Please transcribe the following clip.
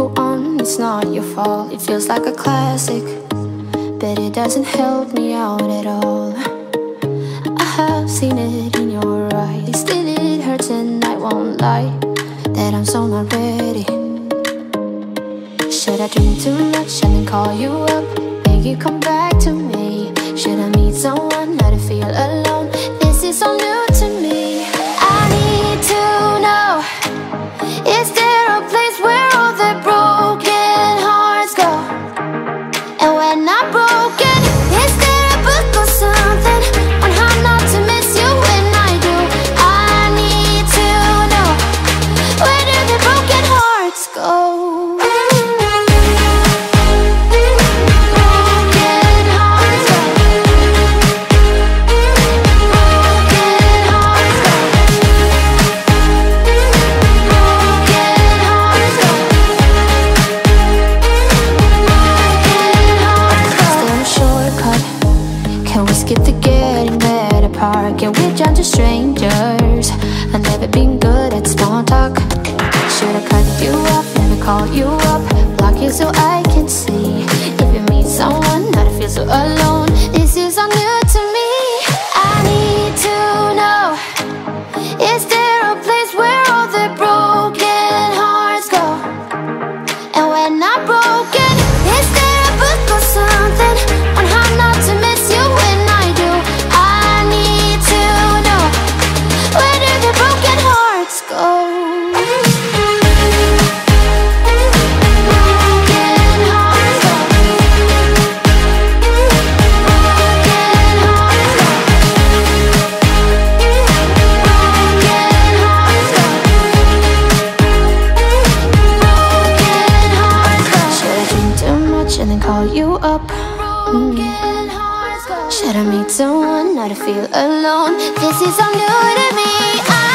go on, it's not your fault. It feels like a classic But it doesn't help me out at all. I have seen it in your eyes. Still it hurts and I won't lie That I'm so not ready. Should I drink too much and then call you up? Make you come back to me? Should I Skip the getting better part? Can we jump to strangers? I've never been good at small talk Should've cut you off, never call you up Block you so I can see If you meet someone, not to feel so alone This is all new to me I need to know Is there a place where all the broken hearts go? And when I'm broken, up? Go. Should I meet someone not to feel alone? This is all new to me. I